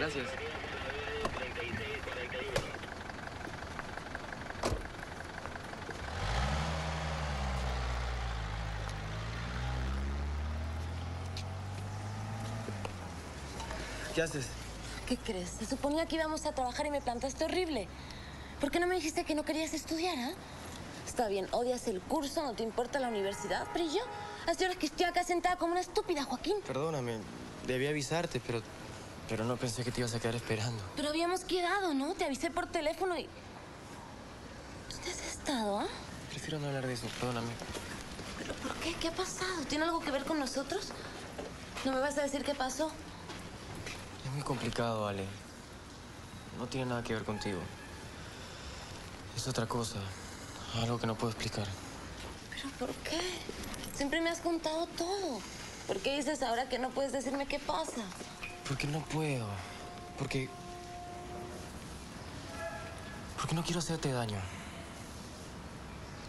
Gracias. ¿Qué haces? ¿Qué crees? Se suponía que íbamos a trabajar y me plantaste horrible. ¿Por qué no me dijiste que no querías estudiar, ah? Está bien, odias el curso, no te importa la universidad, pero ¿y yo? Hace horas que estoy acá sentada como una estúpida, Joaquín. Perdóname, debí avisarte, pero, pero no pensé que te ibas a quedar esperando. Pero habíamos quedado, ¿no? Te avisé por teléfono y... ¿Dónde has estado, ah? Prefiero no hablar de eso, perdóname. ¿Pero por qué? ¿Qué ha pasado? ¿Tiene algo que ver con nosotros? ¿No me vas a decir qué pasó? Es muy complicado, Ale. No tiene nada que ver contigo. Es otra cosa. Algo que no puedo explicar. ¿Pero por qué? Siempre me has contado todo. ¿Por qué dices ahora que no puedes decirme qué pasa? Porque no puedo. Porque... Porque no quiero hacerte daño.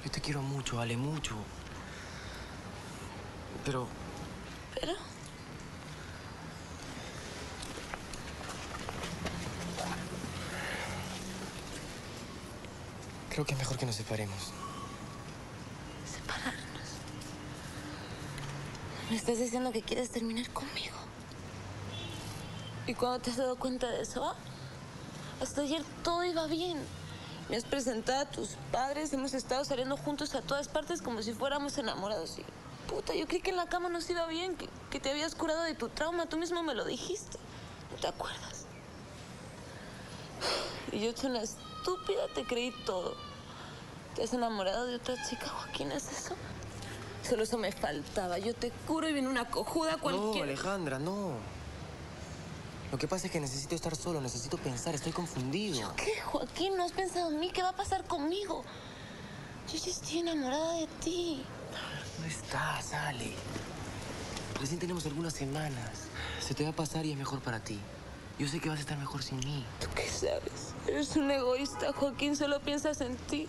Yo te quiero mucho, Ale, mucho. Pero... ¿Pero? Creo que es mejor que nos separemos. Separarnos. ¿Me estás diciendo que quieres terminar conmigo? ¿Y cuándo te has dado cuenta de eso? ah? Hasta ayer todo iba bien. Me has presentado a tus padres, hemos estado saliendo juntos a todas partes como si fuéramos enamorados. Y, puta, yo creí que en la cama nos iba bien, que, que te habías curado de tu trauma. Tú mismo me lo dijiste. ¿No te acuerdas? Y yo, hecho una estúpida, te creí todo. ¿Te has enamorado de otra chica, Joaquín? ¿Es eso? Solo eso me faltaba. Yo te curo y viene una cojuda No, cualquiera. Alejandra, no. Lo que pasa es que necesito estar solo, necesito pensar, estoy confundido. ¿Qué, Joaquín? ¿No has pensado en mí? ¿Qué va a pasar conmigo? Yo ya estoy enamorada de ti. No estás, Ale. Recién tenemos algunas semanas. Se te va a pasar y es mejor para ti. Yo sé que vas a estar mejor sin mí. ¿Tú qué sabes? Eres un egoísta, Joaquín. Solo piensas en ti.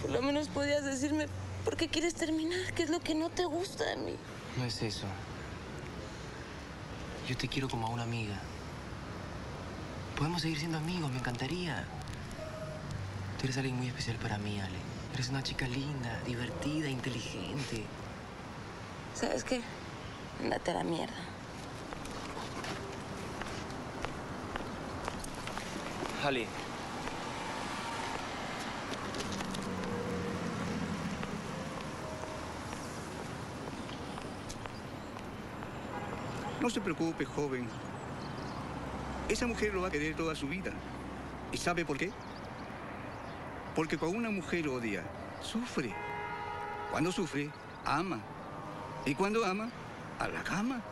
Por lo menos podías decirme por qué quieres terminar. ¿Qué es lo que no te gusta de mí? No es eso. Yo te quiero como a una amiga. Podemos seguir siendo amigos, me encantaría. Tú eres alguien muy especial para mí, Ale. Eres una chica linda, divertida, inteligente. ¿Sabes qué? Andate a la mierda. Ale. No se preocupe, joven. Esa mujer lo va a querer toda su vida. ¿Y sabe por qué? Porque cuando una mujer odia, sufre. Cuando sufre, ama. Y cuando ama, a la cama.